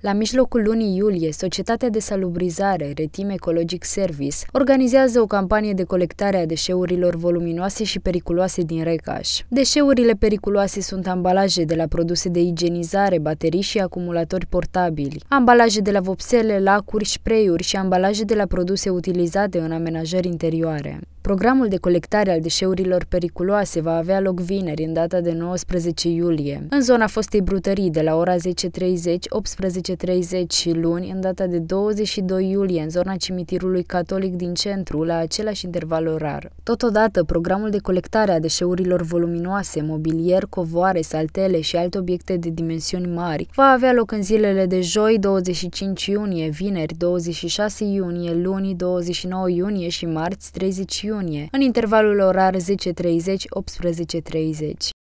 La mijlocul lunii iulie, Societatea de Salubrizare Retim Ecologic Service organizează o campanie de colectare a deșeurilor voluminoase și periculoase din Recaș. Deșeurile periculoase sunt ambalaje de la produse de igienizare, baterii și acumulatori portabili, ambalaje de la vopsele, lacuri, spray-uri și ambalaje de la produse utilizate în amenajări interioare. Programul de colectare al deșeurilor periculoase va avea loc vineri, în data de 19 iulie, în zona fostei brutării de la ora 10.30, 18.30 și luni, în data de 22 iulie, în zona cimitirului catolic din centru, la același interval orar. Totodată, programul de colectare a deșeurilor voluminoase, mobilier, covoare, saltele și alte obiecte de dimensiuni mari va avea loc în zilele de joi 25 iunie, vineri 26 iunie, luni 29 iunie și marți 30 iunie iunie, în intervalul orar 10.30-18.30.